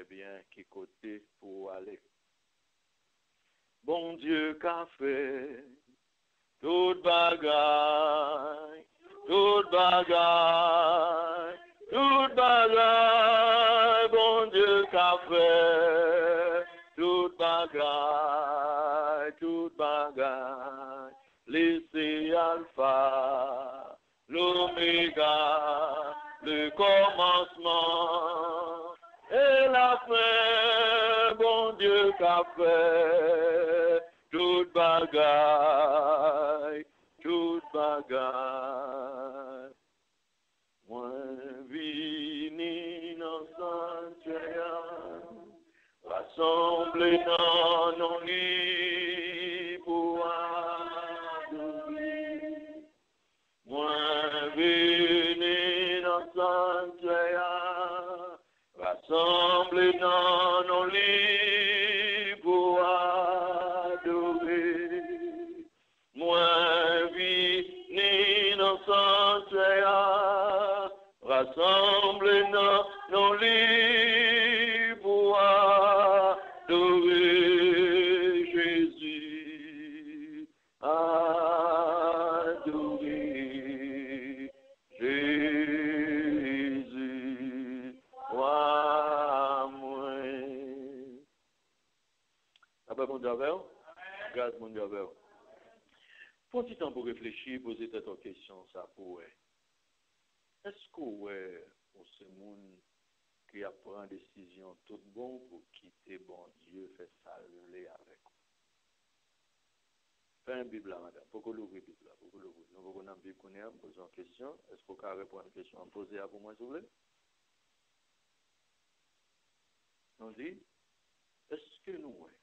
eh bien, qui côté pour aller. Bon Dieu qu'a fait toute bagaille, toute bagaille, toute bagaille, bon Dieu qu'a fait toute bagaille, toute bagaille, laissez alpha, l'oméga, le commencement et la fin, bon Dieu qu'a fait toute bagaille, toute bagaille. Moi, vini dans sanctuaire, rassemblé dans nos lits dans nos lits pour adorer Jésus. Adorer Jésus. Moi, moi. Après, mon Dieu, grâce, mon Dieu. Prends petit temps pour réfléchir, poser cette question, ça pourrait. Est-ce que ouais, pour ce monde qui a pris une décision tout bon pour quitter bon Dieu, fait saluer avec vous? Fais un Bible là, madame. Pourquoi l'ouvrir Bible là? Pourquoi l'ouvrir? Nous avons une Bible qu'on a, poser une question. Est-ce que vous pouvez répondre à une question? Posée à vous, moi, s'il vous plaît? On dit, est-ce que nous, ouais,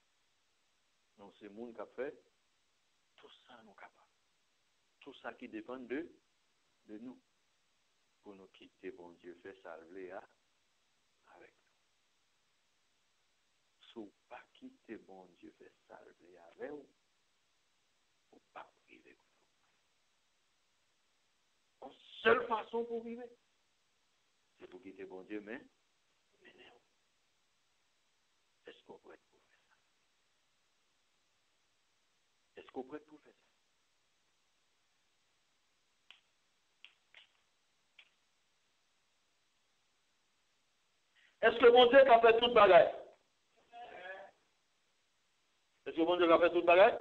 non, c'est monde qui a fait tout ça, nous capables. Tout ça qui dépend de, de nous. Pour nous quitter, bon Dieu, fait salver à, avec nous. Si vous pas quitter, bon Dieu, fait salver avec vous, vous pas vivre avec vous. La seule façon pour vivre, c'est pour quitter, bon Dieu, mais, mais non. Est-ce qu'on peut être pour faire ça? Est-ce qu'on peut être pour faire ça? Eske bon Diyo ka fè tout bagay? Eske bon Diyo ka fè tout bagay?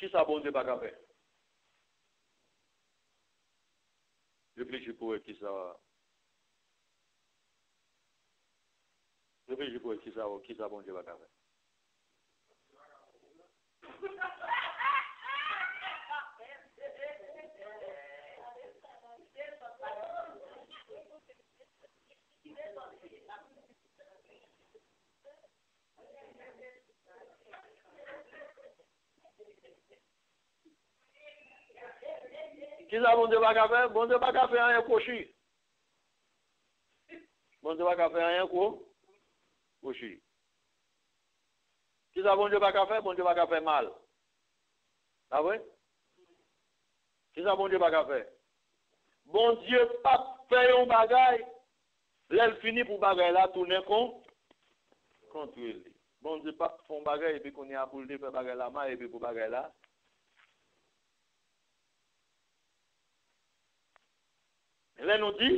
Ki sa bon Diyo pa ka fè? Refleji pou e ki sa... Refleji pou e ki sa bon Diyo pa ka fè? ki sa bon de baka fe? Bon de baka fe an yon koshi. Bon de baka fe an yon ko? Koshi. Ki sa bon de baka fe? Bon de baka fe mal. A vwe? Ki sa bon de baka fe? Bon diye pa fe yon bagay, lèl fini pou bagay la tounen kon, kontre li. Bon diye pa fon bagay, epi konye apou lde fe bagay la ma, epi pou bagay la, Lè nou di,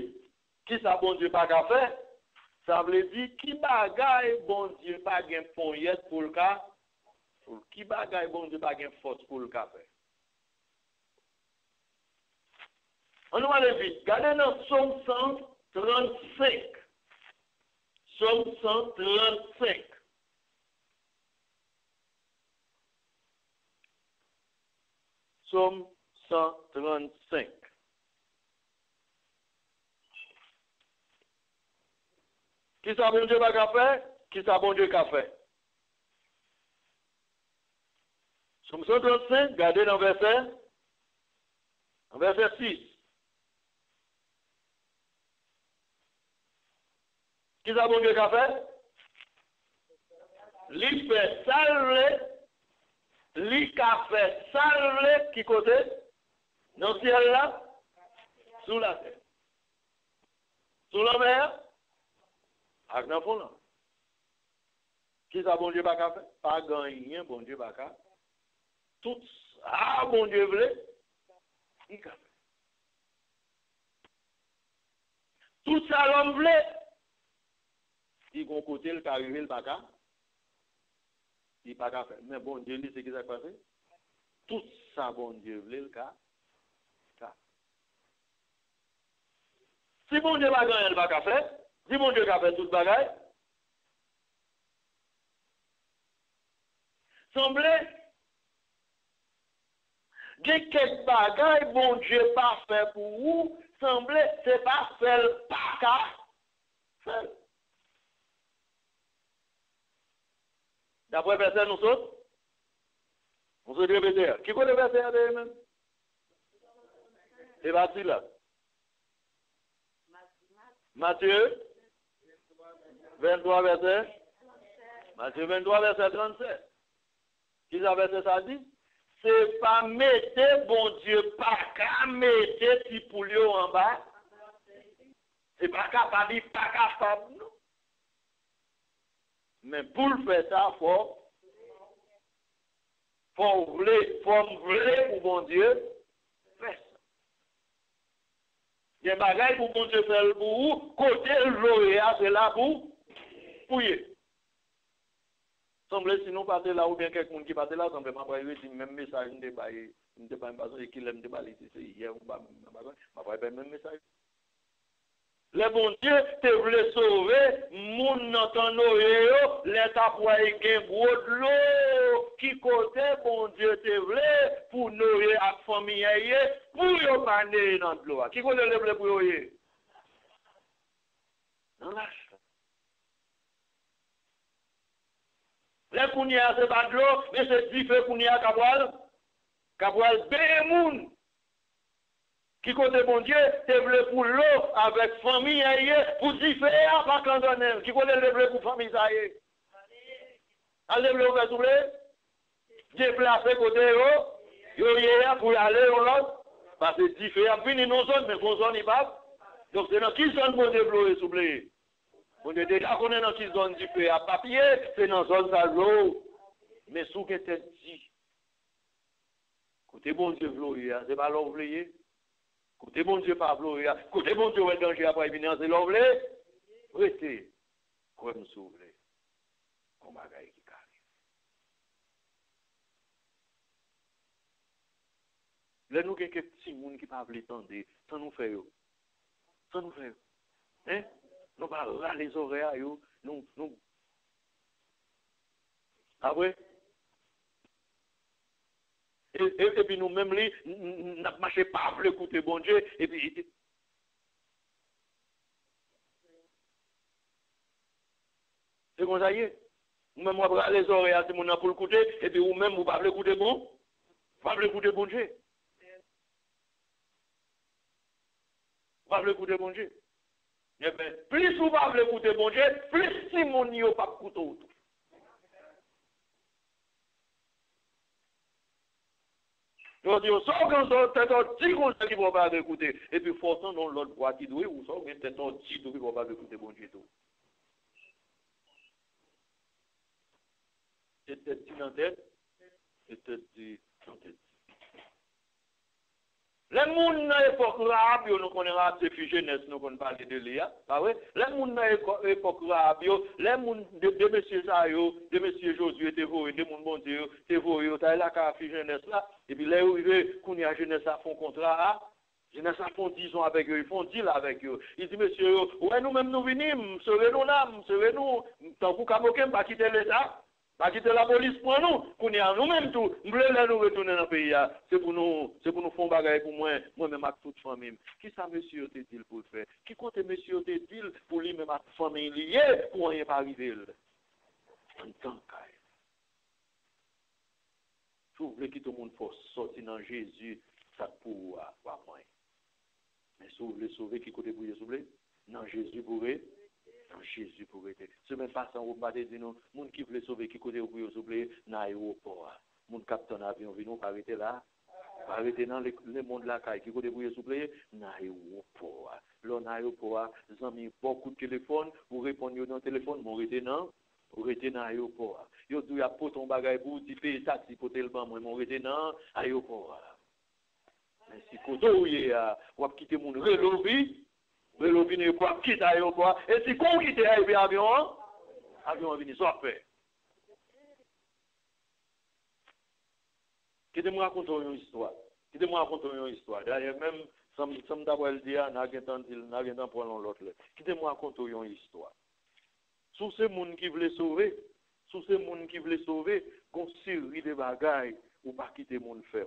ki sa bon Diyo pa ka fe, sa vle di, ki bagay bon Diyo pa gen pon yes pou lka, ki bagay bon Diyo pa gen fos pou lka fe. An nou ale vit, gade nan som 135, som 135, som 135, Qui ça bon Dieu qu'à faire? Qui ça bon Dieu qu'a fait? Somme 135, regardez dans verset, dans verset 6. Qui ça bon Dieu qu'a fait? Li fait salve, li qui côté? Dans le ciel là? Sous la terre. Sous la mer? ak nan fon nan. Ki sa bon die baka fe? Pa ganyen bon die baka. Tout sa ah, bon die vle, i ka fe. Tout sa lom vle, i kon kote l ka rive l baka, i baka fe. Men bon die li se ki sa kwa fe? Tout sa bon die vle l ka, ka. Si bon die baka yon l baka fe, faire. Si bon Dieu a fait tout le bagage, semblait que quelque bagaille bon Dieu pas fait pour vous, semblait c'est pas fait pas qu'à D'après verset nous autres, on se répéter. Qui connaît le verset de même? C'est parti là. Matthieu? 23 verset. Matthieu 23 verset 37. Qui ça verset ça dit? C'est pas mettre bon Dieu, pas qu'à mettre petit poulio en bas. C'est pas capable, pas capable, non. Mais pour faire ça, il faut, faut vouloir, faut vouloir pour bon Dieu faire ça. Il y a des bagages pour bon Dieu faire pour vous, côté le c'est là pour pou ye. Semble si nou pase la ou bien kek moun ki pase la, semble mwen apre yon di men mesaj mwen de baye, mwen de baye mwen pasaj, ki lè mwen de baye lè se yè, mwen apre baye men mesaj. Le bon diye te vle sove, moun nan tan nou ye yo, le tapwaye gen brod lo, ki kote bon diye te vle, pou nou ye ak famiye ye, pou yo paneye nan dlo a. Ki kote le vle pou yo ye? Nan la Le kounye a se badlo, me se di fe kounye a kabwal, kabwal beye moun. Ki kote bon diye, te vle pou lo avek fami a ye, pou di fe a pa klandonem. Ki kote le vle pou fami sa ye. Al le vle ou ve souble, diye plase kote yo, yo ye a pou ale yo lot, pa se di fe a, vini non zon, men kon zon i pap. Dok se nan ki zon bon diye vle ou ve souble ye. Moun de deja konen nan si zon di pe a papye, se nan zon sa zon, men sou ke te di. Kote bon die vlo ya, se pa lor vle ye. Kote bon die pa vlo ya, kote bon die wè denje apwa evinan, se lor vle, rete, kwen sou vle, kon bagay ki kare. Le nou gen ke pti moun ki pa vle tende, san nou fe yo. San nou fe yo. Hein? nous va râler les oreilles, nous, nous. Ah Après, et, et, et puis nous-mêmes, nous n'avons marché pas pour écouter bon Dieu, et puis. C'est comme ça, nous-mêmes, on va les oreilles, c'est mon pour l'écouter, et puis vous-même, vous ne pouvez pas écouter bon. Pas écouter bon Dieu. Pas écouter bon Dieu. Eh bien, plus vous ne pas écouter bon Dieu, plus si mon n'y pas écouter Yo di yo, sa kan sa, tè ton ti kon se ki pou pa de koute. E pi fosan non lòt kwa ti dwe, ou sa, men tè ton ti tou ki pou pa de koute bon jetou. E tè ti nan tèt, e tè ti nan tèt. Le moun nan epok rab yo nou konen rab se fi jenes nou konen pale de li ya. Le moun nan epok rab yo, le moun de mesye Zayo, de te vo, de bonde yo, te vo yo, ta e la ka fi jenes la. E pi le ou yve kouni a jenes la fon kontra a, jenes la fon dizon avek yo, fon dil avek yo. I di mesye yo, ouwe nou menm nou vinim, mseve nou nam, mseve nou, tankou kamokem pa kite l'Etat. Pas quitter la police pour nous, qu'on est nous-mêmes tout, nous voulons nous retourner dans le pays, c'est pour nous, c'est pour nous faire pour moi, moi-même avec toute famille. Qui ça monsieur te dit pour le faire? Qui compte monsieur te dit pour lui-même avec famille liée pour rien pas arriver? En tant qu'aille. Je voulais que tout le monde fasse sortir dans Jésus, ça pour moi. Mais si vous voulez sauver, qui côté pour vous sauver? Non, Jésus pourrait. Jésus pour être. Ce même façon, vous m'avez dit, non, monde qui voulait sauver, qui côté pour sauver, dans l'aéroport. Moun capitaine avion, vino, pas arrêter là. Arrêter dans le monde là, qui côté pour sauver, dans l'aéroport. l'on aéroport, amis beaucoup de téléphone, pour répondre dans le téléphone, mon rete non, ou rete dans l'aéroport. Yo dit, y a pas ton bagage pour, tu payes taxi pour tel ban, moi, mon rete dans l'aéroport. Mais si koto ou ye, ou ap kite moun relovi, relovi ne pou ap kite l'aéroport, et si kon kite avion, avion vini, so fait. Quittez-moi raconter une histoire. Quittez-moi raconter une histoire. D'ailleurs, même, ça me d'abord le dire, n'a rien temps, pour l'autre. Quittez-moi raconter une histoire. Sous ces gens qui voulaient sauver, sous ces gens qui voulaient sauver, qu'on série de bagailles ou pas quitter mon faire.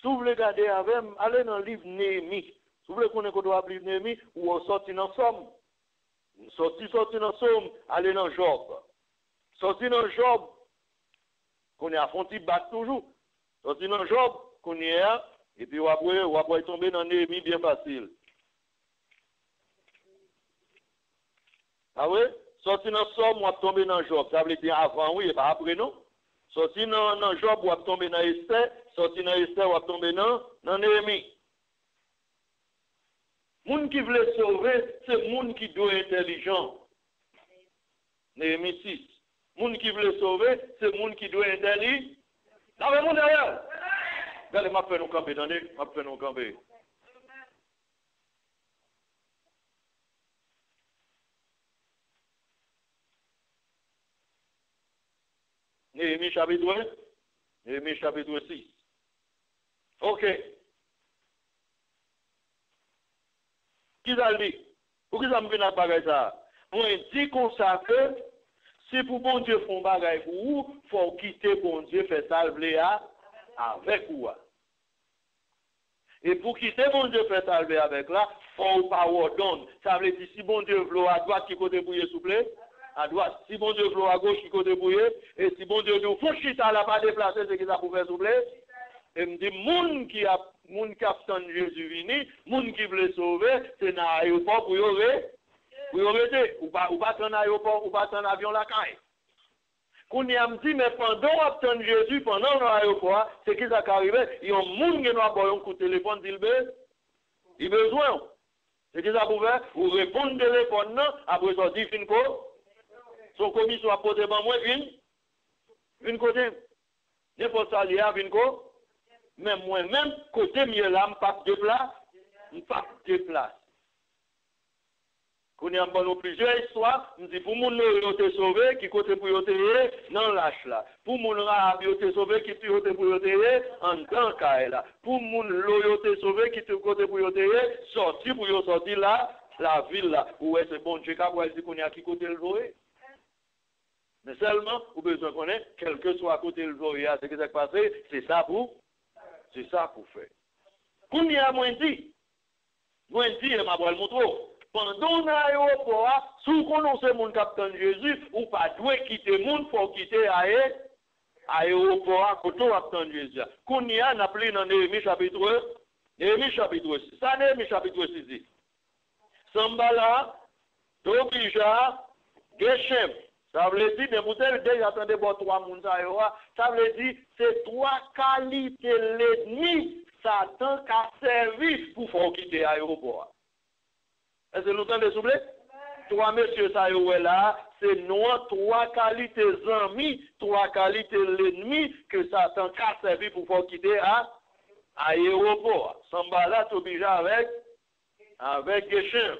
Si vous voulez garder avec, allez dans le livre Néhémie. Vous voulez qu'on ait doit livre Néhémie, ou on sortit dans Somme. Sorti, sorti dans Somme, allez dans Job. Sorti dans Job, qu'on est affronté battre toujours. Sorti dans Job, qu'on est et puis on va tomber dans Néhémie bien facile. Ah oui? Sorti dans Somme, on va tomber dans Job. Ça veut dire avant, oui, et pas après, non? Sorti dans, dans Job, on va tomber dans Esther. Sorti dans Esther, on va tomber dans, dans Néhémie. Moun qui veut sauver, c'est moun qui doit être intelligent. Néhémie 6. Moun qui veut sauver, c'est moun qui doit être intelligent. Là, mais mon derrière. Regardez, m'a fait nous camper, attendez, m'a fait nous camper. Néhémie chapitre 1, Néhémie chapitre 6. Ok. A dit qu'on ça que si pour bon bon Dieu, faire salver avec vous. Et pour quitter bon avec là, faut pas donne. Ça veut dire si bon s'il vous plaît? À droite. Si bon Dieu veut à gauche, qui côté bouillé? Et si bon Dieu dit, faut chita là, pas déplacer, c'est qui ça pour faire, s'il vous plaît? Et me dit, moun qui a, moun kap tan Jezu vini, moun ki vle sove, se nan ayopor pou yo ve, pou yo vete, ou pa, ou pa tan ayopor, ou pa tan avyon lakay. Koun yam di, me pandan wap tan Jezu, pandan nan ayopor, se ki sa karive, yon moun genwa boyon kou telefon dilbe, di bezwen. Se ki sa pouve, ou repon telefon nan, apre sa di fin ko, son komisyon apote ban mwen fin, fin kote, ne posa liya fin ko, côté. N'importe ça, il y a, fin quoi? Mais moi-même, côté mieux là, je pas de je pas de place. Quand y a plusieurs histoires, je dis pour mon été sauvé, qui côté pour yote non lâche là. Pour mon arabe yote sauvé, qui côté pour yote en tant qu'à là. Pour mon loyote sauvé, qui côté pour yote sorti là, la ville là. Où est ce bon Dieu, quand vous dit qu'on y a qui côté le jouer? Mais seulement, vous besoin connaître, quel que soit côté le jouer, ce qui s'est passé, c'est ça pour c'est ça pour faire. Combien a moins dit Moins dit, il m'a le montrer. Pendant l'aéroport, si vous connaissez mon capitaine Jésus, ou pas doué quitter le monde, faut quitter l'aéroport à côté de capitaine Jésus. Kounia n'a plus dans Néhémie chapitre Néhémie chapitre 6. Ça, Néhémie chapitre 6 Sambala, Tobija, Geshem. Ça veut dire, mais vous avez déjà entendu bon trois mouns ça veut dire, c'est trois qualités l'ennemi, Satan, qu'à service pour faire quitter l'aéroport. Est-ce que nous entendez, s'il vous plaît? Trois messieurs, ça y là, c'est nous, trois qualités amis, trois qualités l'ennemi que Satan a servir pour faire quitter l'aéroport. Sambala, tu obligé avec, avec Géchin.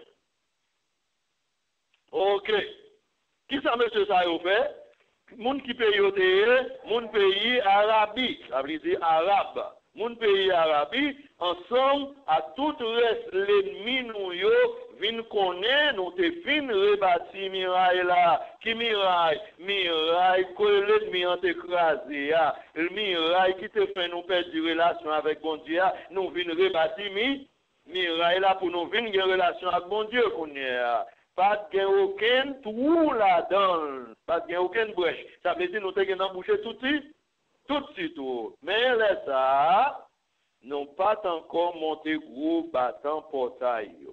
Ok. Qui ça, monsieur, ça a fait? Moun qui paye au moun pays Arabie, ça arabe. Moun pays Arabie, ensemble, à tout reste, l'ennemi nous yo, vin connaît, nous te fin rebâti miraille là. Qui miraille? Miraille que l'ennemi a écrasé, Le miraille qui te fait nous perdre une relation avec bon Dieu, nous vin rebâti mi, miraille là pour nous vin une relation avec bon Dieu pas de aucun trou là-dedans, pas de aucune brèche. Ça veut dire que nous avons bouché tout de suite, tout de suite. Mais là, ça, nous pas encore monté gros battant portail.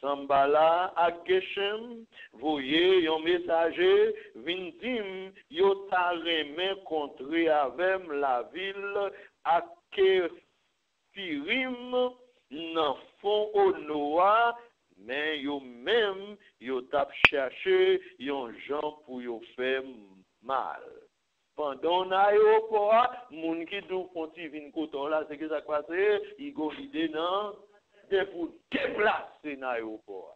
Sambala à Geshem, voyez un messager, vindim, yo ta remé contre avec la ville à Kefirim, nan fon au noa, men yo men yo tap chache yon jan pou yo fe mal. Pandan na yo pora, moun ki dou konti vin koton la, seke sa kwa se, yi go vide nan, de pou deplase na yo pora.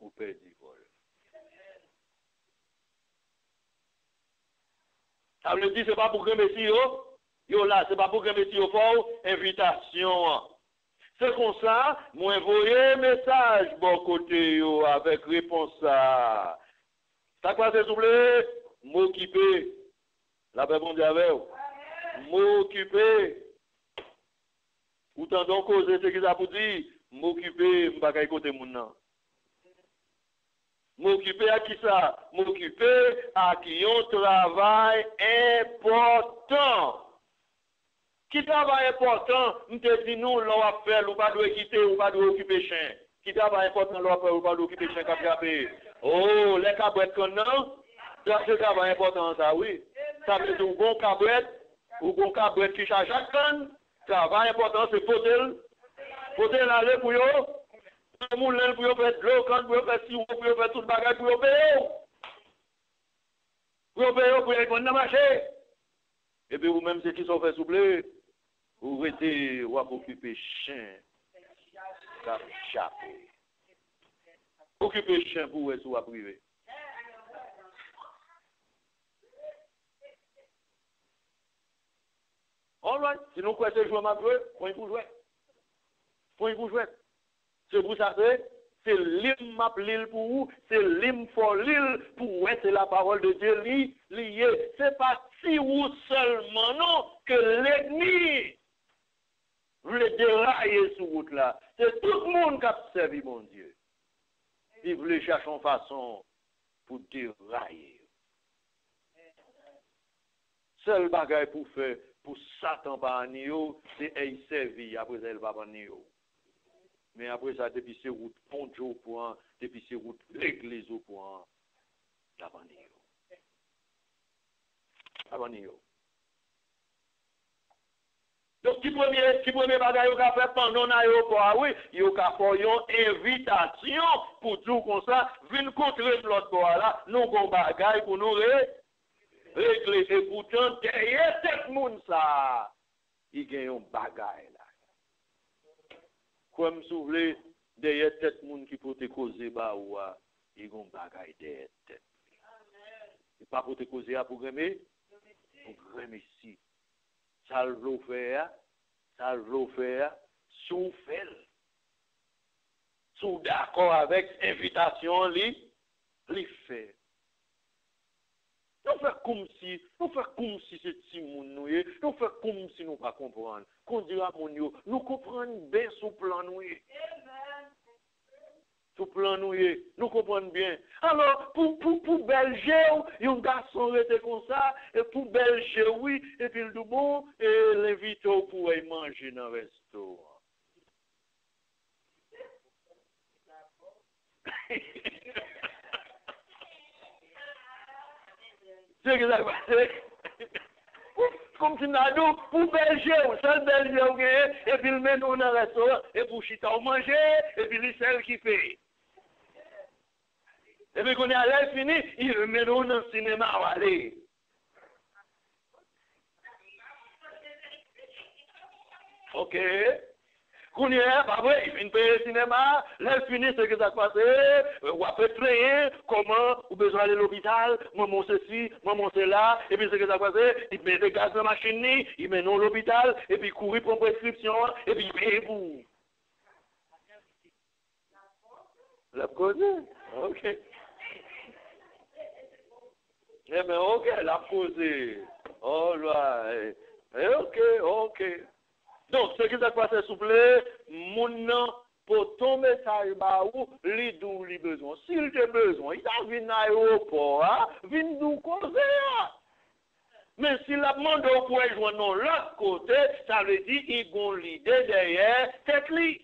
Ou pe di vol. Table di se pa pou kemesi yo, yo la se pa pou kemesi yo pou, invitasyon an. C'est comme ça, moi envoyé message bon côté yo avec réponse à. Ça quoi c'est souple? M'occuper la paix bon avec. M'occuper. Ou tant donc causer ce que ça pour dire, m'occuper, m'bagay côté moun nan. M'occuper à qui ça? M'occuper à qui? Un travail important. Qui travail important, m'te dit nous, l'on va faire, ou pas doit quitter, ou pas doit occuper chien. Qui travail important, l'on va faire, ou pas doit occuper chien, cap Oh, les cabrettes qu'on a, c'est travail important ça, oui. Ça veut dire bon cabret, ou bon cabret qui charge chaque canne. Travail important, c'est faut-il. Faut-il aller pour yo. Tout monde pour yo faire de l'eau, quand pour yo si pour yo tout pour yo. Pour yo pour yo marché. Et puis vous-même, c'est qui sont fait souple, vous ou occuper chien. Occuper chien pour vous, ou privé. All right. Si nous croyons que jouer ma pour jouer. Point pour jouer. C'est pour ça que c'est l'hymne map l'île pour vous, c'est l'hymne pour l'île pour vous, c'est la parole de Dieu liée. C'est pas si vous seulement, non, que l'ennemi voulait dérailler sur route là. C'est tout le monde qui a servi mon Dieu. Il voulait chercher une façon pour dérailler. Seul bagage pour faire pour Satan par c'est elle servi, après elle va. Mais après ça, depuis ces routes ponte au point, depuis ces routes l'église au point, la par Nio. La par ki premye bagay yo ka fèp an non aéroport, ah oui, yo ka fò yon invitation pou djou kon sa, vin kontre l'ot bo ala, ah nou kon bagay pou nou re, regle se koutan, teye tek moun sa, i gen yon bagay la. Kwa m sou vle, deye tek moun ki pou te koze ba ou ah, a, i gen bagay deye tek. E pa pou te koze a pou greme, pou greme si. Sal vlo fè a, ça le faire, sous fait. Sous d'accord avec invitation, fait. Nous faisons comme si, nous faisons comme si c'est Timoun nous, faisons comme si nous ne pas comprendre. Qu'on dira mon nous comprenons bien sous plan. Sous plan nous, nous comprenons bien. Alors, pour, pour, pour Belgique, un garçon était comme ça, et pour Belgique, oui, et puis le bon, et l'invite pour y manger dans le restaurant. C'est va Comme tu m'as dit, pour Belgique, seul Belgique, et puis le mène dans le restaurant, et pour chita au manger, et puis c'est celle qui fait. Et puis quand on est à l'air fini, il met dans le cinéma à. Ok. Quand il est, bah oui, il vient payer le cinéma, là, fini ce que ça passe, ou après traîner, comment, ou besoin aller à l'hôpital, maman ceci, maman cela, et puis ce que ça passe, il met des gaz dans la machine, il met dans l'hôpital, et puis courir pour une prescription, et puis il paye pour. La cause? Ok. Eh, e men, ok, la pose. Oh, lwa. E eh. eh, ok, ok. Don, se ki sa kwa se souple, moun nan pou ton mesaj ba ou, li dou li bezon. Si li te bezon, i ta vin na aéroport, ha? Vin dou koze, ha? Men si la mando pou e jwennon lòt kote, sa le di, i gon li de deye, tek li.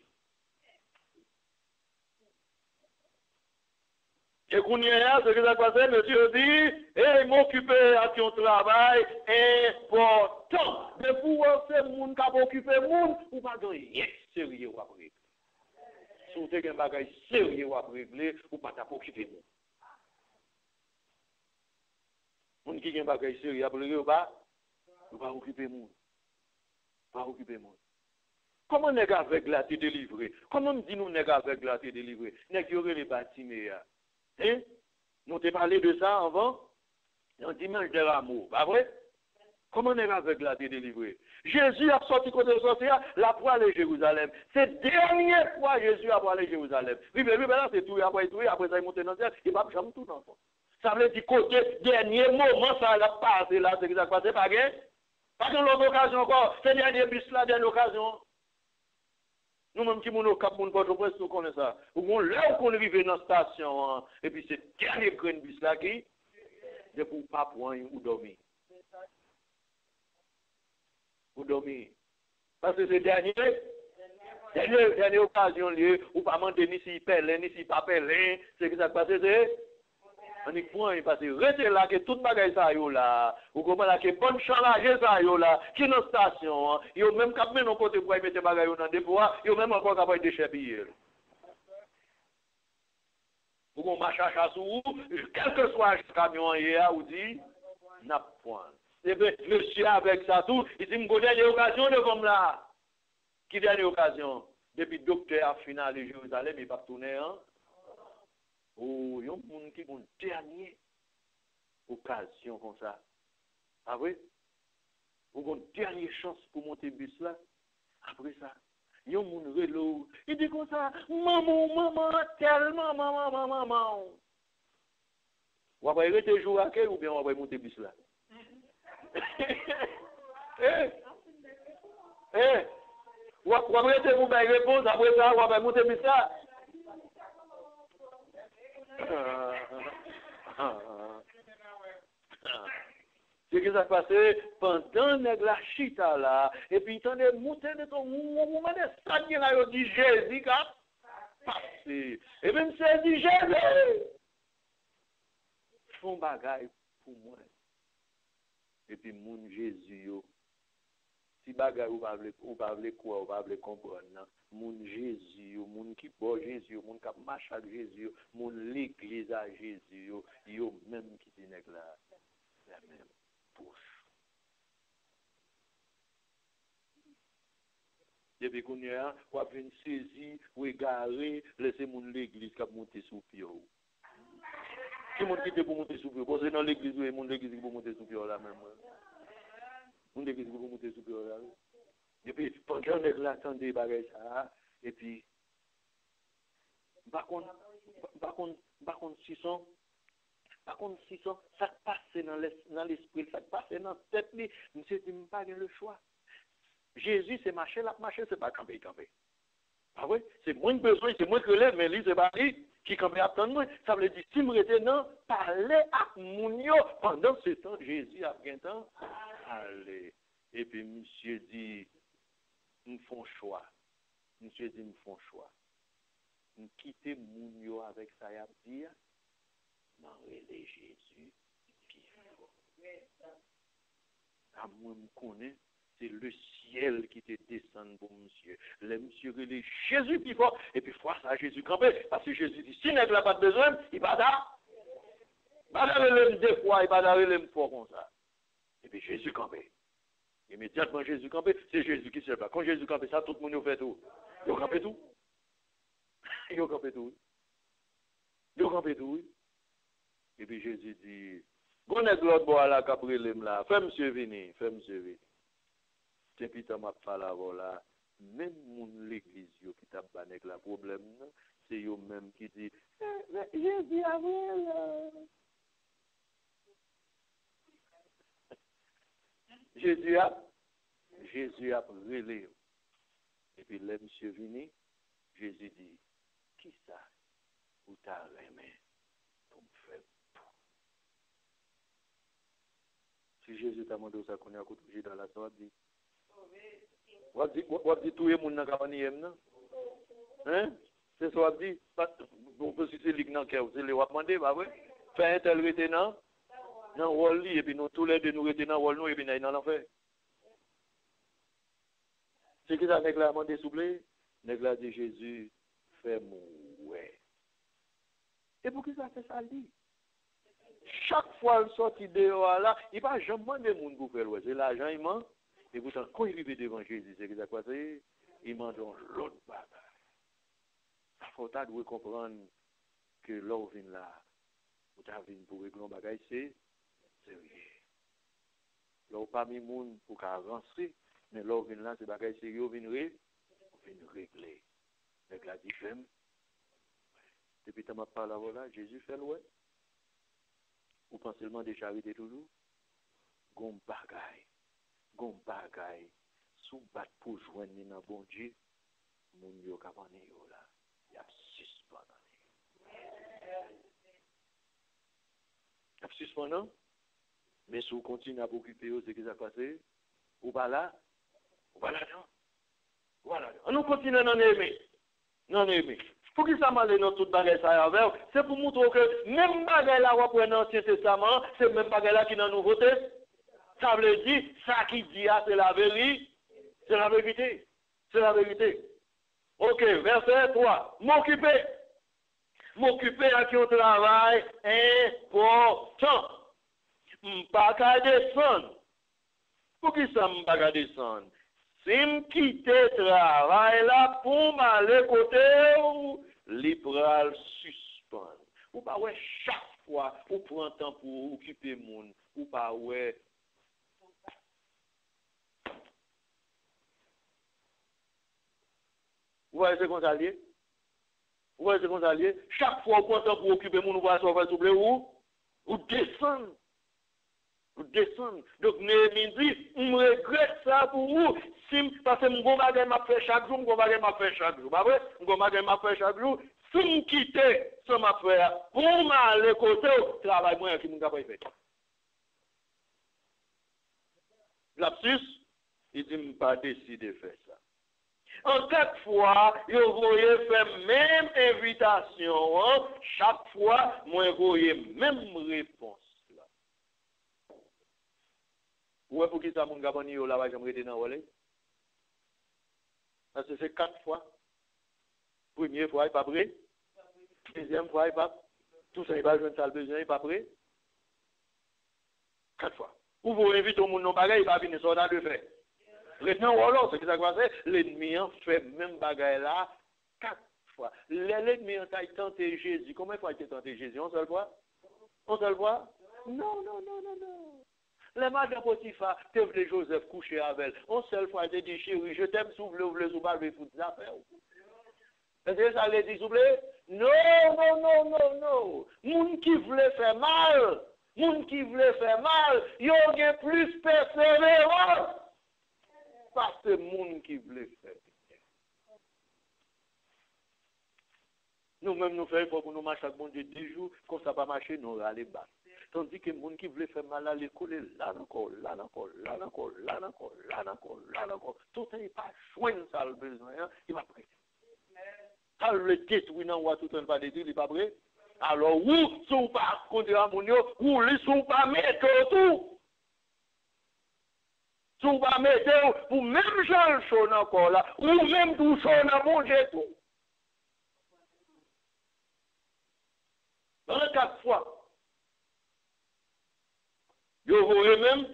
Et qu'on y a, ce qui s'est passé, monsieur dit, eh, m'occuper à ton travail important. Mais pour ce monde qui occuper le monde, ou pas gagner, yes, sérieux ou après. Si vous avez un bagage sérieux ou après, ou pas occuper le monde. Moun ki gen bagay seri, apre yo ba, yo ba okipe moun. Ba okipe moun. Koman neg avek la te delivre? Koman di nou neg avek la te delivre? Neg yore le batime ya. Hein? Nous t'ai parlé de ça avant? Un dimanche de l'amour, pas vrai? Comment nèg avec la t'es délivré? Jésus a sorti côté sortir, la pour aller Jérusalem. C'est dernière fois Jésus a pour aller Jérusalem. Oui, mais oui, là, c'est tout, après tout, après ça, il monte dans le ciel, il va jamais tout dans Ça veut dire côté dernier moment, ça a passé là, c'est qui ça passé, pas gain? Pas dans l'autre occasion encore, c'est dernier bus là, dernière occasion. Nous-mêmes qui sommes au Cap, nous port nous connaissons ça. Ou là où on arrive dans la station, hein, et puis c'est dernier grain bus là qui, c'est pour pas prendre ou dormir. Ou dormir. Parce que c'est dernier, dernière, dernière occasion, lieu, ou pas demander ni si pèlerin, ni si pas pèlerin, c'est que ça passe, c'est on point parce que restez là que toute bagaille ça yo là ou comment là que bonne change ça yo là qui nos station yo même cap men côté pour mettre bagaille dans dépôt yo même encore capable de déchapiller ou qu'on marche à chasse ou quel que soit le camion hier ou dit n'a point. Et bien monsieur avec ça tout il dit me connais occasion de comme là. Qui dernière occasion depuis docteur a fini à Jérusalem il pas tourner hein ou yon moun ki moun dernye okasyon kon sa. Avwe, ou kon dernye chans pou monte bus la, apre sa, yon moun relou, e di kon sa, mamou, mamou, telman, mamou, mamou, mamou. Wapre rete jou akè ou bien wapre monte bus la. eh, eh, eh? wapre rete moun bay repos, apre sa wapre monte bus la. Se ki sa pase, pandan neg la chita la, epi tan de mouten de ton mou, mou mene sanye la yo di jezi ka pase. E men se di jezi, fon bagay pou mwen. Epi moun jezi yo Si bagay ou pa vle, vle kwa, ou pa vle kompon nan, moun Jezu, moun ki bo Jezu, moun kap machak Jezu, moun lik liza Jezu, yo menm ki tinek la, la menm pouche. Depi kounye an, wap ven sezi, we gare, lese moun l'eglis kap monte sou pyo. Ki moun ki te pou monte sou pyo? Pose nan l'eglis ou e moun l'eglis ki pou monte sou pyo la menm. Moun de ki pou monte sou pyo la. E pi, pandan nek la de bagay sa, e bakon, bakon, bakon bakon si son, sa pase nan l'esprit, sa pase nan tep li, le chwa. Jezu se mache la, mache se pa kampe, kampe. A we, se mwen besoy, se mwen krele, men li se bari, ki kampe ap tan mwen, sa vle di, si mwete nan, pale ap moun yo, pandan se tan, Jezu Allez. Et puis, monsieur dit, nous font choix. Monsieur dit, nous font choix. Nous quittons Mounio avec ça, y a dire, m'enrêler Jésus, puis À moi, me connais, c'est le ciel qui te descend pour monsieur. Le monsieur relève Jésus puis fort, et puis fois ça, Jésus campé, parce que Jésus dit, si n'a pas besoin, il va là. Il va là, deux fois, il va là, fort comme ça. Et puis Jésus campé. Immédiatement Jésus campé, c'est Jésus qui se pas. Quand Jésus campé, ça, tout le monde fait tout. Il a campé tout. Il a campé tout. Il a campé tout. Et puis Jésus dit, Bon est l'autre bois là, caprilem là, fais monsieur venir, fais monsieur venir. Puis t'as m'a fait là, voilà. Même mon l'église, qui t'a bané le problème, c'est eux même qui dit, eh, Jésus a Jésus a, Jésus a relé. Et puis, le monsieur venu, Jésus dit, qui ça, ou t'as aimé pour me faire Si Jésus t'a demandé ça qu'on a côté dans la soirée, dit, Wap di, touye moun nan kapaniyem nan? Hein? C'est ça wap di? On peut si c'est lig nan kè ou, c'est le wap mande, tel rete nan? Nan wol li, epi nou tou lè de nou rete nan wol nou, epi nan nan l'enfer. Se ki sa nek la mande souple, Nèg la dit Jésus, fais-moi. Et pour qui ça fait ça lui? Chaque fois qu'il sortit dehors là, il va jamais demander faire. C'est l'argent. Et pourtant, quand il arrive devant Jésus, c'est a passé, il ment dans l'autre bagaille. Il faut comprendre que l'eau vient là, ou pour régler c'est là, c'est bagaille sérieux, vient régler. Mais la que tu m'as parlé là, Jésus fait l'ouest. Ou pas seulement des charités toujours. Gon bagaille. Gon bagaille. Sous bat pour joindre dans bon Dieu. Mon yo kapane. Mais si vous continuez à vous occuper, c'est ce qui s'est passé. Ou pas là. Ou pas là, non. Voilà. Nous continue à en aimer. Non aimer. Pour qui ça m'a dans toute bagage ça C'est pour montrer que même bagage là, on dans l'Ancien Testament, c'est même bagage là qui est dans le Nouveau Testament. Ça veut dire, ça qui dit, ah, c'est la vérité. C'est la vérité. C'est la vérité. Ok, verset 3. M'occuper. M'occuper à qui on travail important. mpa ka deson. Pou ki sa mpa ka deson? Si m kite travay la pou m ale kote ou, li pral suspon. Ou pa we chak fwa, ou pran tan pou okipe moun, ou pa we... Ou pa we se kon Ou pa we se konsalye? Chak fwa ou pran tan pou okipe moun, ou pa se wè souple ou, ou deson. descendre. Donc, Néhémie dit, je regrette ça pour vous. Si, parce que je vais faire chaque jour, je vais faire chaque jour. Pas vrai? Je vais faire chaque jour. Si je quitte ce ma frère, pour m'aller côté, travail moi qui m'a fait. Lapsus, il dit, je ne pas décider de faire ça. En quatre fois, je voyais faire même invitation. Hein? Chaque fois, moi, je voyais même réponse. Ou pour qui ça, mon gabani, là, j'aimerais dans le parce que c'est quatre fois. Première fois, il n'est pas prêt. Deuxième fois, il n'est pas Tout ça, il va jouer une besoin, il n'est pas prêt. Quatre fois. Ou vous invitez au monde non pareil, il va venir sur de faire. Maintenant, c'est ce qui s'est passé. L'ennemi a fait même bagaille là quatre fois. L'ennemi a tenté Jésus. Combien de fois il a tenté Jésus? On seule fois? On seule fois? Non, non, non, non, non. Les madame Potiphar, te voulais Joseph coucher avec elle. On seule fois, te dit, je t'aime, souffle, ouvre, souffle, je vais foutre des affaires. Que ça l'a dit, souffle? Non, non, non, non, non. Moun qui voulait faire mal, moun qui voulait faire mal, il y a plus persévérance. Parce que moun qui voulait faire. Nous-mêmes, nous faisons, il faut que nous marchions avec mon Dieu 10 jours, comme ça va marcher, nous allons battre. Tandis que les gens qui voulaient faire mal à l'école, là encore, là encore, là encore, là encore, là encore, là encore. Tout il pas joindre ça le besoin, hein. il va prêt. Ça le détruit dans tout le pas détruit, il pas prêt. Alors, où, vous pas contre mon où, les sont pas mettre tout? Si vous pas mettre, pour même Jean chaud encore là, ou même tout chaud dans manger tout. Dans le quatre fois, Yo voyez même,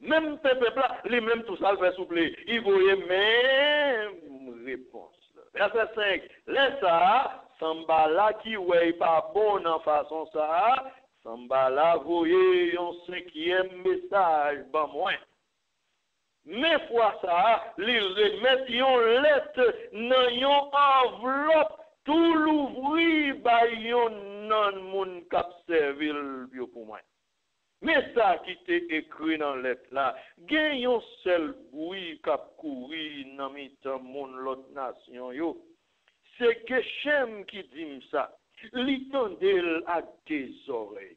même peuple là, lui-même tout ça le fait souple. Il voyait même réponse. Verset 5. Laisse ça, Sambala qui ouais pas bon en façon ça, Sambala voyez un cinquième message, ben moins. Mais fois ça, les remettent une lettre dans une enveloppe, tout l'ouvrir, bah yon non moun kap servil pour moi. Men sa ki te ekri nan let la, gen yon sel boui kap kouri nan mi tan moun lot nasyon yo. Se ke chem ki dim sa, li tan del ak de zorey.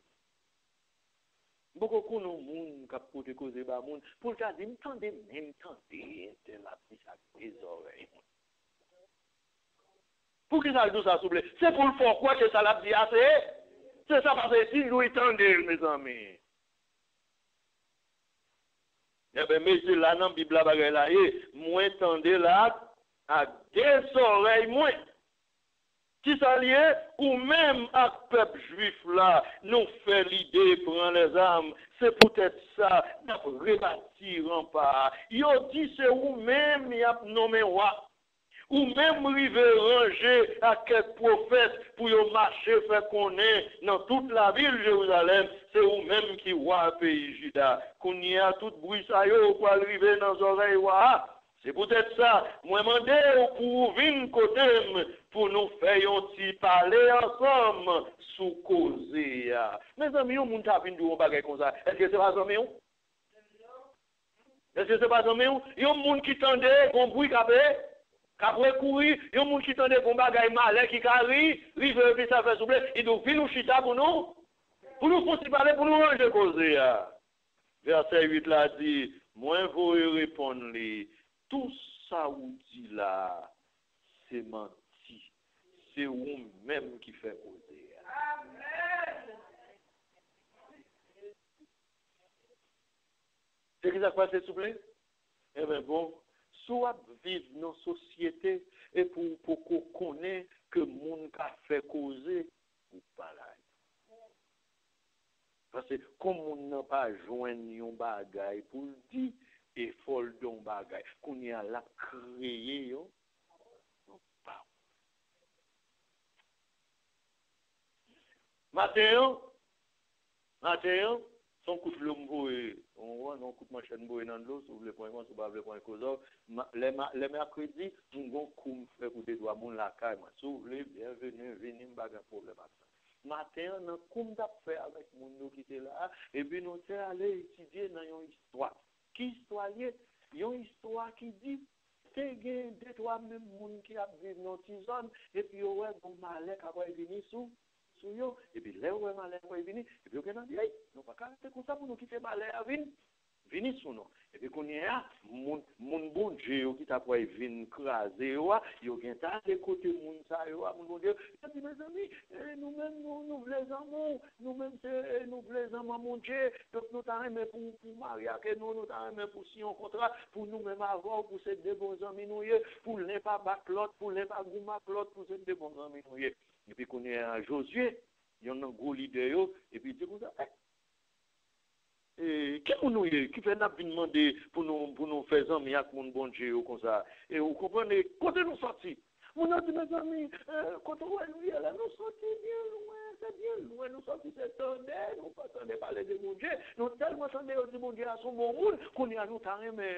Boko konon moun kap kote koze ba moun, pou lta dim tan de men tan de tel apis ak de zorey moun. Pou ki sa ldou sa souble? Se pou l fokwa ke sa lap di ase? Se sa pase si lou itan del, me zanmen. Eh Ebe, mezi la nan bibla bagay la ye, eh, mwen tende la ak de sorey mwen. Ki sa liye, ou menm ak pep juif la, nou fe lide pran les am, se poutet sa, nap rebati rampa. Yo di se ou menm yap nomen wak. Ou même river ranger à quelques prophètes pour y marcher, faire connaître dans toute la ville de Jérusalem, c'est ou même qui voit pays Juda. Qu'on y a tout bruit ça pour arriver dans les oreilles c'est peut-être ça. Moi, demandé pour venir côté pour nous faire un petit parler ensemble sous causer. Mes amis, on moun tapin de bagay comme ça. Est-ce que c'est pas amis Est-ce que c'est pas amis Il y a un monde qui tendait, qu'on bruit capé, qu'après courir, il y a un monde qui tendait qu'on bagay malais qui carry, rive puis ça fait souffler, il doit venir nous chita pour nous, pour nous faire parler, pour nous ranger causer. Verset 8 là dit, moi vous répondre tout ça vous dit là, c'est menti. C'est vous-même qui fait causer. Amen. C'est qui ça passe, s'il vous plaît? Eh bien bon, soit vivre dans la société et pour, qu'on connaisse que le monde a fait causer, ou pas là. Parce que comme on n'a pas joint un bagage pour dire, et fol don bagay. Qu'on y a la créé yo. Matin, matin, son coup de l'homme on voit, non coup de machine boue dans l'eau, si vous voulez prendre, si vous voulez prendre cause, les mercredis, nous avons comme faire pour des doigts, mon la caille, si vous voulez, bienvenue, venez, m'baga problème à ça. Matin, nous comme d'affaire avec mon qui était là, et puis nous sommes allés étudier dans une histoire. Qui histoire une histoire qui dit c'est gen trois même moun qui a vécu dans une zone et puis ouais bon malek a venir sous sou yo, epi le ou e male ou e vini, epi yo genan di, ay, nou pa karate kon sa pou nou ki fe male a vini, vini sou nou. Epi konye a, moun, moun bon dje yo ki ta pou e vini kraze yo a, yo gen ta de kote moun sa yo a, moun bon dje yo, yo di, mes ami, eh, nou men nou, nou vle zanmou, nou men se, e nou vle zanmou moun dje, dok nou ta reme pou, pou maria ke nou, nou ta reme pou si yon kontra, pou nou men avon, pou se de bon zanmi nou ye, pou le pa bak lot, pou le pa gouma lot, pou se de bon zanmi nou ye. epi konen a Josue, yon nan gwo lide yo, epi di kon sa, eh, eh Ki moun nou ye? Ki fè nap vin mande pou nou, nou fè zan mi ak moun bonje yo kon sa? E ou kompwane, kote nou soti? Moun an di mè zan mi, kote wè nou ye la, nou soti bien louen, se bien louen, nou soti se tande, nou pa tande pale de bonje, nou telman tande yo di bonje a son bon moun, kon ya nou tare mè,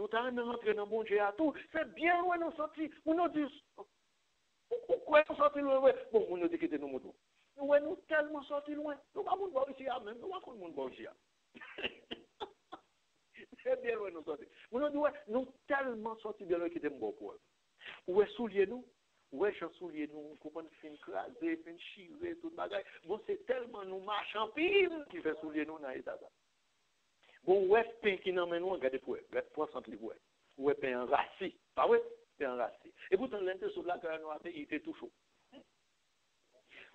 nou tare mè rentre nan bonje a tou, se bien louen nou soti, moun an di, Pourquoi nous sortis loin Bon, nous dit quitter nos motos. Nous nous tellement sortis loin. Nous pas monde ici même, nous pas monde bon ici. C'est bien loin nous sortis. Nous dit nous tellement sortis bien loin quitter mon pour. Ouais soulier nous Ouè, jansou liye nou, koupan fin krasè, fin chivè, tout bagay. Bon, se telman nou machan pil ki fè sou liye nou nan etata. Bon, ouè, pen ki nan men nou an gade pou wè. Wè, pou an sant li pou wè. Ouè, pen an rasi. Pa wè? Enracé. Et pourtant, l'intention de la carrière noire, il était tout chaud.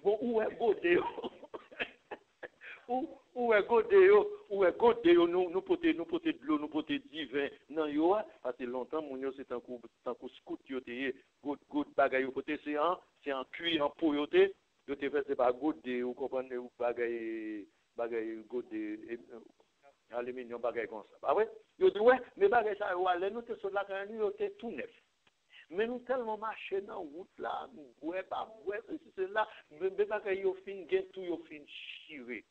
Bon, où est Godéo? Où, où est Godéo? Où est Godéo? Nous, nous porter nous porter de l'eau, nous porter divin. Non, yo, parce que longtemps, mon yo, c'est un coup, un coup scout, yo, te, good, good bagay, yo, porter, c'est un, c'est un cuit, en pot, yo, te, yo, te ou comprenez, ou bagay, bagay, Godé, aluminium, bagay comme ça. Ah ouais? Yo, dit, ouais, mais bagay, ouais, nous, te, sur la canne, yo, Mais nous tellement marché dans la route là, nous ouais pas ouais c'est là, même pas que yo fin gen tout yo fin chiré.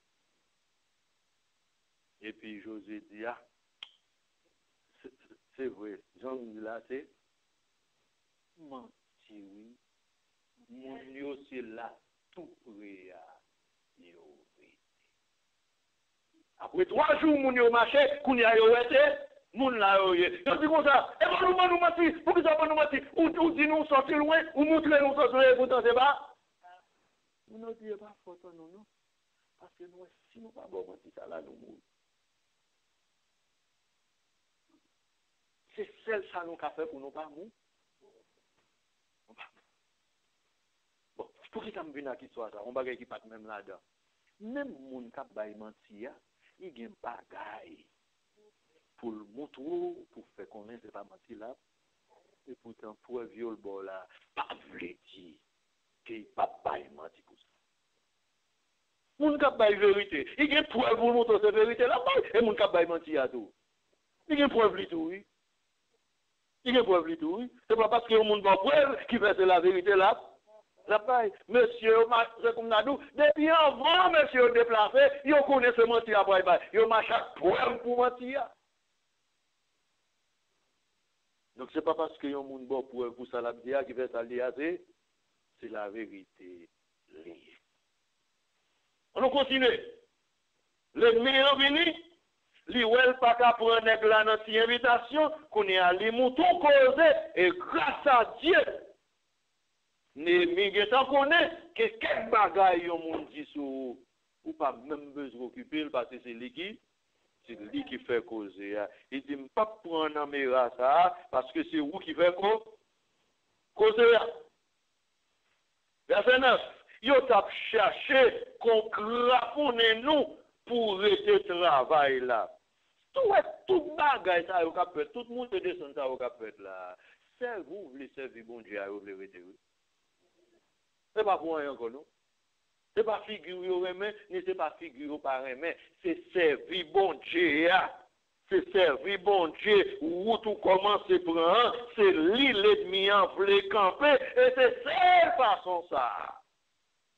Et puis José dit ah c'est vrai, Jean dit là c'est menti oui. Mon yo c'est là tout yo Après trois jours mon yo marché, qu'on y a yo moun la yo ye. Yo di kon sa, eh, e ban nou ban nou mati, pou ki sa ban nou mati, ou, ou di nou sorti loin, ou moutre nou sorti loin, pou tan se ba. Moun nou di e pa foton nou nou, paske nou e si nou pa bon mati sa la nou moun. Se sel sa nou ka fe pou nou pa moun. Bon, pou ki sa mbina ki swa sa, on bagay ki pat menm la da. Menm moun kap bay manti ya, i gen bagay. Pour le montrer, pour faire connaître, c'est pas menti là. Et pourtant, pour viol bon là, pas vle dit qu'il pas pas menti pour ça. Moun kap bay vérité. Il y a preuve pour montrer cette vérité là et moun kap bay menti à tout. Il y a preuve li tout oui. Il y a preuve li tout oui. C'est pas parce que moun pas preuve qui fait la vérité là. Monsieur, c'est comme nous, depuis avant, monsieur déplacé, il connaît ce mentir après, il m'a chaque preuve pour mentir. Donc ce n'est pas parce que yon moun bon pour, pour ça l'abdia qui fait ça c'est la vérité liée. On continue. Le meilleur venu, li wel pas qu'à prendre la dans invitation, qu'on est allé mouton causé, et grâce à Dieu, Némi gen tan konen, ke kek bagay yon moun di sou, ou pa mèm bez reokupil, pase se li ki, c'est lui qui fait causer. Il dit, pas prendre en méra ça, parce que c'est vous qui fait causer. Verset 9. Yo tap cherché qu'on craponne nous pour rester travail là. Tout est tout bagay ça yo kapet, tout monde te descend ça yo kapet là. Servou vle servi bon Dieu, yo vle rete. C'est pas pour rien encore non. Ce n'est pas figure remet, ni ce n'est pas figure par remet. C'est servir bon Dieu. C'est servir bon Dieu. Où tout commence à prendre, c'est lui l'ennemi en voulait camper. Et c'est cette façon ça.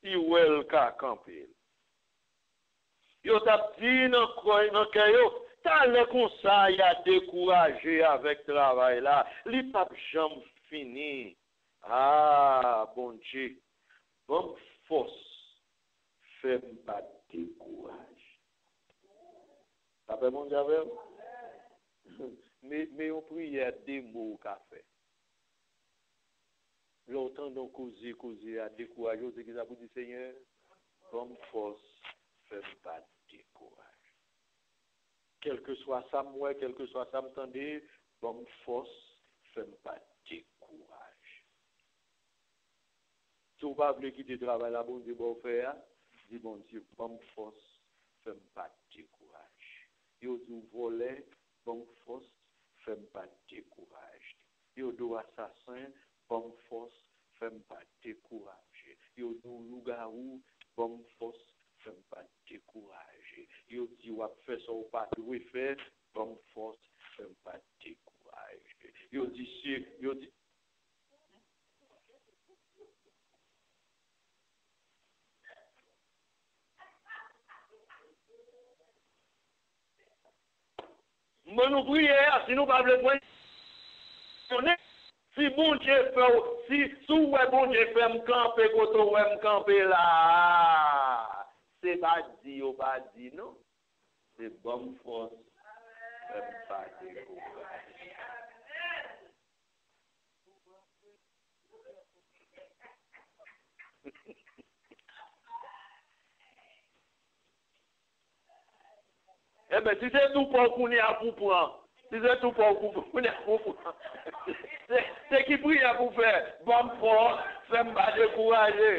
Il veut qu'à camper. Yo tap di nan kroy nan kayo, tan le konsa ya dekouraje avèk travay la. Li pap jom fini. Ah, bon di, bon fos. Fait pas décourage. Ça fait mon diable? Mais, mais on prie à des mots qu'a fait. Longtemps, donc, causer, causer, à décourager, c'est qu'ils a dit, Seigneur, bonne force, fait pas décourage. Quel que soit ça, moi, quel que soit ça, m'entendez, bonne force, fait pas décourage. Si vous ne voulez pas quitter le travail, la bonne Dieu va faire, dis bon Dieu, bonne force, fais pas décourage. Yo du voler, bonne force, fais pas décourage. Yo du assassin, bonne force, fais pas décourage. Yo du loup-garou, bonne force, fais pas décourage. Yo dit ou fait ou pas faire, bonne force, fais pas décourage. Yo dit yo dit Mwen nou priye, si nou pa vle pwen, si bon je fè ou, si sou wè bon je fè mkampe koto wè mkampe la, se pa di ou pa di nou, se bom fòs, mpa di ou pa di. Ebe, si se tou pou kouni apou pran, si se tou pou kouni apou pran, se ki pri apou fe, bom pran, se mba dekouraje.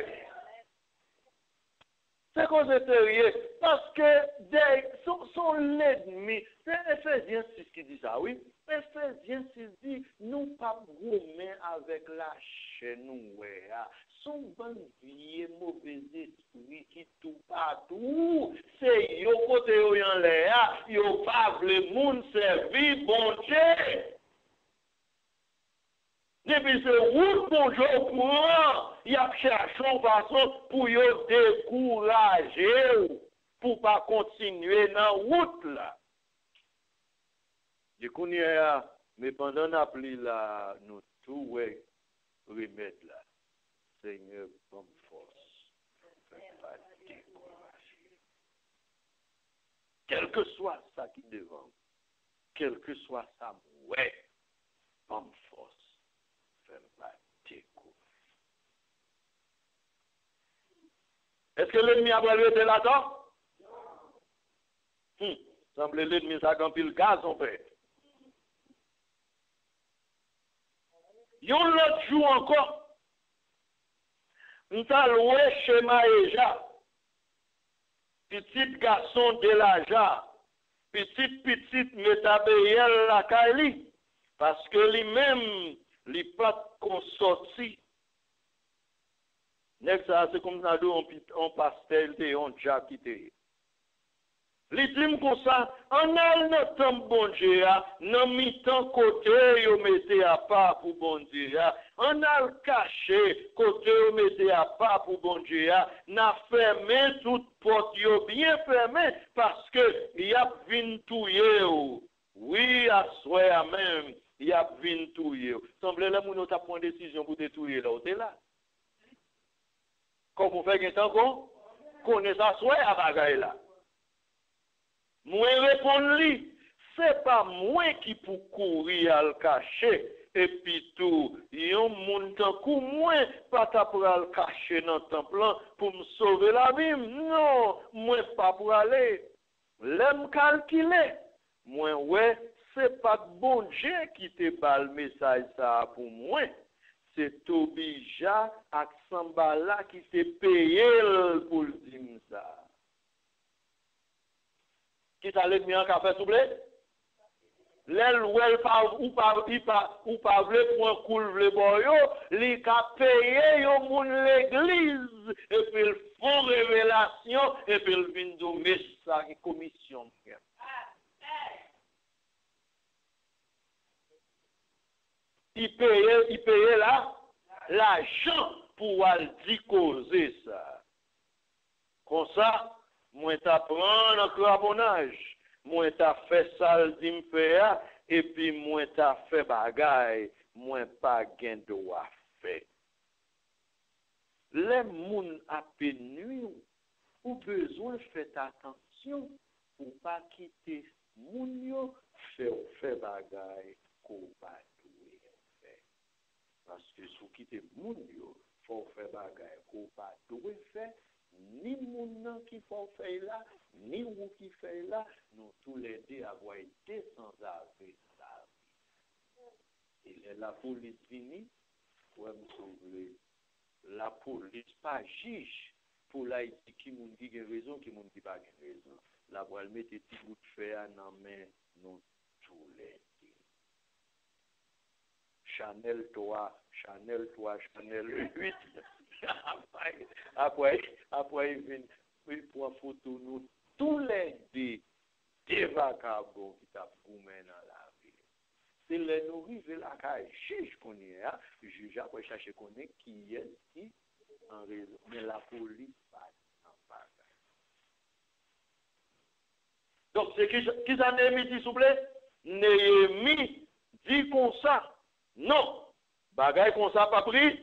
Se kon se serye, paske son, son ledmi, se Efesien 6 ki di sa, oui, Efesien 6 di, nou pa goumen avek la chenou we a, Souvan vie mouvez espri ki tou patou, se yo kote yo yon le a, yo pavle moun servi bonche. Depi se wout bonjou kouan, yap chachon fason pou yo dekouraje ou, pou pa kontinue nan wout la. Di kounye a, me pandan ap li la nou tou we remet la. Seigneur, bonne force. pas. Quel que soit ça qui devant, quel que soit ça, ouais, bonne force. Pas. Est-ce que l'ennemi a été là-dedans? Hum. Semble l'ennemi ça il gaz, on fait. Yon l'autre jour encore, Nta lwe chema eja. Petit gason de la ja. Petit petit metabeyel la ka li. Paske li men li pat konsoti. Nek sa se kom nan do an pastel te yon jakite. Li dim kon sa, an al nan tan bonje ya, nan mi tan kote yo mete a pa pou bonje ya, an al kache kote yo mete a pa pou bonje ya, nan ferme tout pot yo, bien ferme, paske yap vin touye yo. Oui, aswe ya men, yap vin touye yo. Semble la moun yo ta pon desisyon pou te touye la, ou te la. Kon pou fe gen tan kon, kon ne sa aswe a bagay la. Mwen repon li, se pa mwen ki pou kouri al kache, epi tou, yon moun tan kou mwen pata pou al kache nan tan plan pou m sove la bim. Non, mwen pa pou ale, lem kalkile. Mwen we, se pa bonje ki te bal mesaj sa pou mwen. Se tobi ja ak samba la ki te peye l pou l dim sa. Ki sa let mi an ka fe souble? Lèl wèl pa ou pa vle pou an koul vle boyo, li ka peye yo moun l'eglize, epil fon revelasyon, epil vin do mesa ki komisyon. I peye la, la jan pou al di mwen ta pran an krabonaj, mwen ta fe sal di mfe a, epi mwen ta fe bagay, mwen pa gen do a fe. Le moun api nou, ou bezwen fet atensyon, ou pa kite moun yo, fe ou fe bagay, kou pa dwe fe. Paske sou kite moun yo, fe ou fe bagay kou pa dwe fe, ni moun ki fò fèy la, ni wou ki fèy la, nou tou lè de avoy de san zave sa vi. E la polis vini, msou vle, la polis pa jish pou la ki moun di gen rezon, ki moun di pa gen rezon. La wèl mette ti gout fè an nan men nou tou lè di. Chanel toa, chanel toa, chanel 8, apre yi vin, yi an foto nou, tou lè di, de vakabon ki ta poumen nan la vi. Se lè nou rive la ka juj konye, ha? juj chache konye ki yel ki an rezon. Men la polis pa nan bagay. sa. Dok se ki zan nemi di souple? Nemi di konsa. Non, bagay konsa pa pri,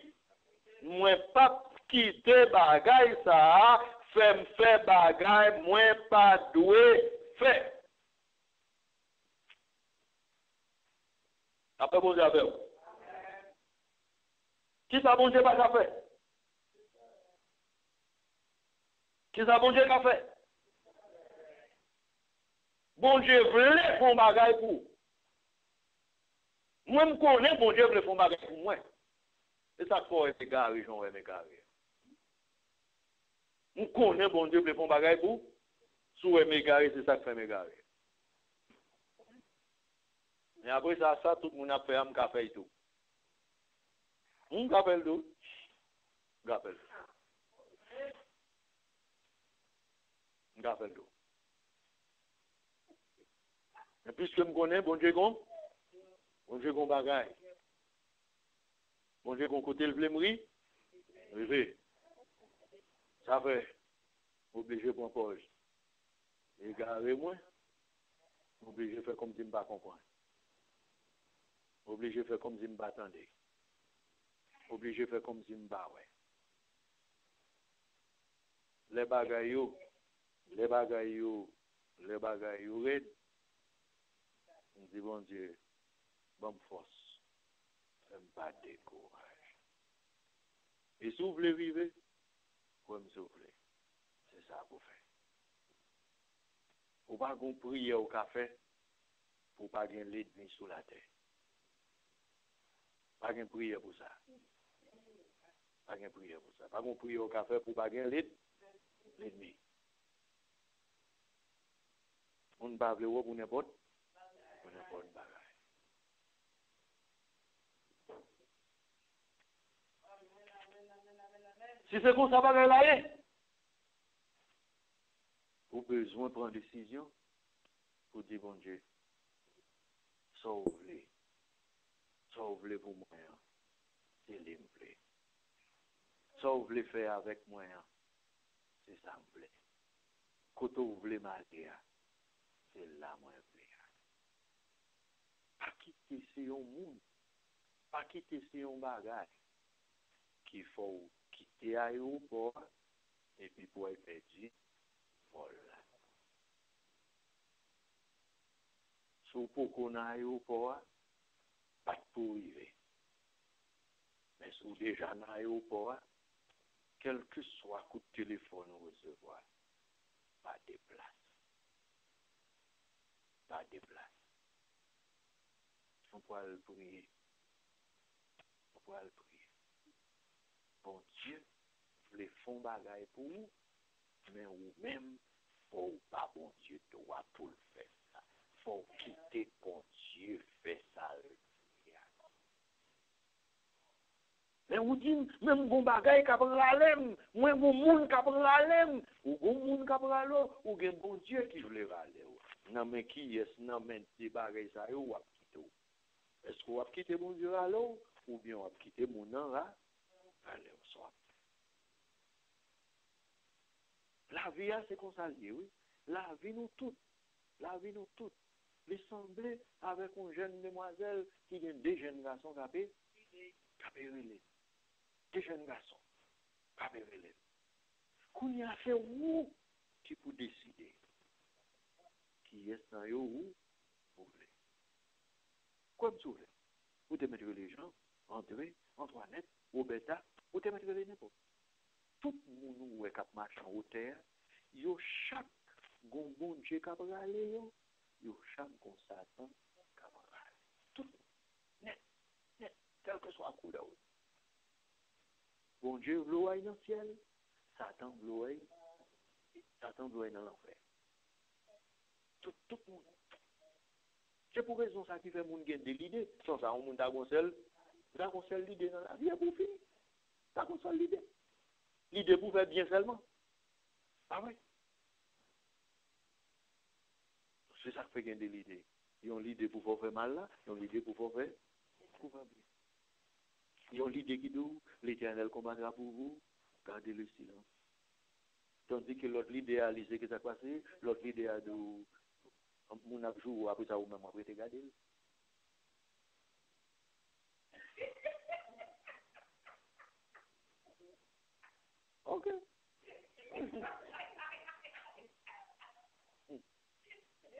mwen pa kite bagay sa fem fe bagay mwen pa dwe fe. Ape bonje ave ou. Ki sa bonje pa ka fe? Ki sa bonje ka fe? Bonje vle fon bagay pou. Mwen m konen bonje vle fon bagay pou mwen. E sa kor eme gare, joun eme gare. Mou konen bon Diyo ple pon bagay pou, sou eme gare, se sa kre eme gare. E apre sa sa, tout moun apre am kafe itou. Moun kafe l'dou, kafe l'dou. Kafe l'dou. E piske m konen, bon Diyo kon, bon Diyo kon bagay. Bon jè kon kote l vle mri, rive. Sa vè, oblije pon poj. E gare mwen, oblije fè kom di mba kompon. Oblije fè kom di mba tande. Oblije fè kom di mba wè. Le bagay yo, le bagay yo, le bagay yo red, mdi di bon diye, bon fos. Mpa dekouraj. E sou vle vive, kwen msou vle. Se sa pou fe. Ou pa goun priye ou ka fe, pou pa gen led mi sou la te. Pa gen priye pou sa. Pa gen priye pou sa. Pa goun priye ou ka fe, pou pa gen led, led mi. Moun pa vle wop ou ne pot, ou ne pot bagay. Si c'est comme ça, va. Vous avez besoin de prendre une décision pour dire, bon Dieu, vous voulez pour moi. Hein. C'est lui me voulez faire avec moi. Hein. C'est ça me plaît. Quand vous voulez m'aider, hein. c'est là moi plaît. Pas quitter ce monde. Pas quitter ce bagage. Qu'il faut l'aéroport et puis pour être perdu, voilà. Sou pou kon a aéroport, pas pour arriver. Mais sou déjà dans l'aéroport, quel que soit coup de téléphone ou recevoir, pas de place. Pas de place. On peut le prier. On peut le prier. Bon Dieu, vle fon bagay pou ou, men ou men, pou pa bon Diyo do a pou l fè sa. Fon kite bon Diyo fè sa l diya. Men ou din, men mgon bagay kabr alem, mwen mgon moun kabr alem, ou mgon moun kabr alo, ou gen bon Diyo ki vle rale ou. Nan men ki yes, nan men te bagay sa yo wap kite ou. Esko wap kite bon Diyo alo, ou bien wap kite moun nan la, ale ou. La vie, c'est comme ça, oui. La vie, nous toutes. La vie, nous toutes les avec une jeune demoiselle qui a deux jeunes garçons qui ont Deux jeunes garçons ont Qu'on y a fait où? Qui peut décider qui est dans yo où? Vous voulez. Comme vous voulez? Vous te mettre les gens, André, Antoinette, Roberta, vous te mettre les n'importe. Tout le monde qui marche en hauteur, yo chaque bon Dieu qui a yo yo chaque kon Satan camarade. Tout net, net, quel que soit la couleur. Bon Dieu vloye dans le ciel, Satan vloye, Satan vloye dans l'enfer. Tout, tout le monde. C'est pour raison ça qui fait moun gen de l'idée. Sans ça, on moun da gonsel, da gonsel l'idée dans la vie, pour finir. Da gonsel l'idée. L'idée pour faire bien seulement. Ah oui. C'est ça qui fait gagner l'idée. Ils ont l'idée pour faire mal là, ils ont l'idée pour faire bien. Ils ont l'idée qui dit l'éternel combattra pour vous, gardez le silence. Tandis que l'autre idéalisé ce qui s'est passé, l'autre l'idée a dit, mon a joué après ça ou même après te Ok.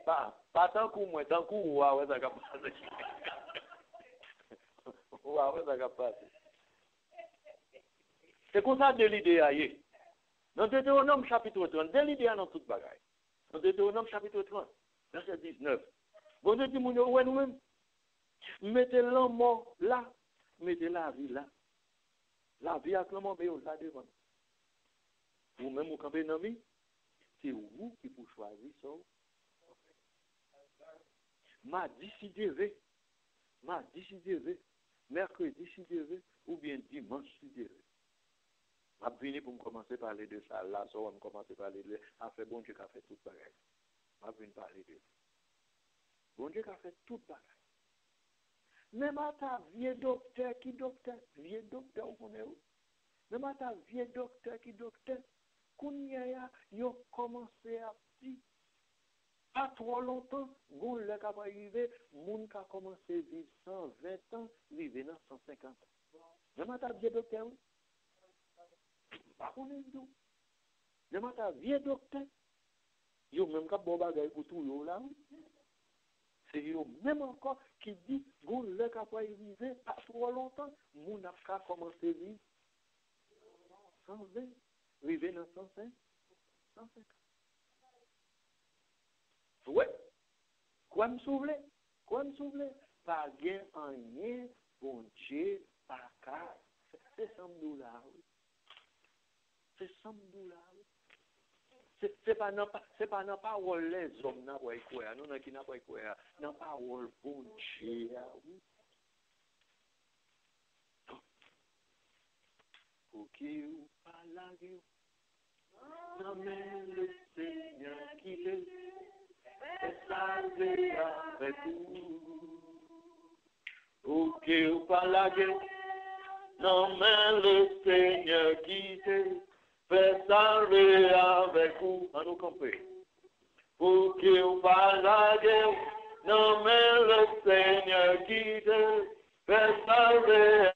Pa, pa tankou mwen, tankou wawè sa kap pase. Wawè sa kap pase. Se kon sa de l'ide a ye. Nan Deuteronome chapitre 30, de l'ide a nan tout bagay. Nan Deuteronome chapitre 30, verset 19. Bon de di moun yo wè nou mèm. Mète l'anman la, mète la vi la. La vi ak l'anman beyo la devan. Vous-même, vous campez dans c'est vous qui pouvez choisir ça m'a décidé, m'a décidé, mercredi décidé, ou bien dimanche décidé. M'a venu pour me commencer à parler de ça. Là, ça, on va commencer à parler de ça. fait bon Dieu qui a fait tout pareil. M'a venu parler de ça. Bon Dieu qui a fait tout pareil. Même à ta vieux docteur qui docteur, vieux docteur, vous connaissez? Même à ta vieux docteur qui docteur, qu'on y a, yo commencé à dire pas trop longtemps, bon, le cap arrivé, moun a commencé à vivre 120 ans, vivre dans 150 ans. Je m'attends vieux docteur, oui. Est tout. Je m'attends vieux docteur. Yo même quand bon bagay pour tout là. C'est yo même encore qui dit, bon, le cap arrivé, pas trop longtemps, moun a commencé à vivre 120, vivre dans 150. 150. Ouais. Quoi me souffler? Quoi me souffler? Pas gain en rien, bon Dieu, pas cas. C'est ça me là, oui. C'est ça me là, oui. C'est pas non c'est pas non parole les hommes n'a pas quoi, nous o que o palagueu. Jamais le Senhor que te sabe avec nous. O que o palagueu. não le Seigneur qui te fait avec vous. À nous camper. O que o palagueu. Jamais le Seigneur qui te fait saber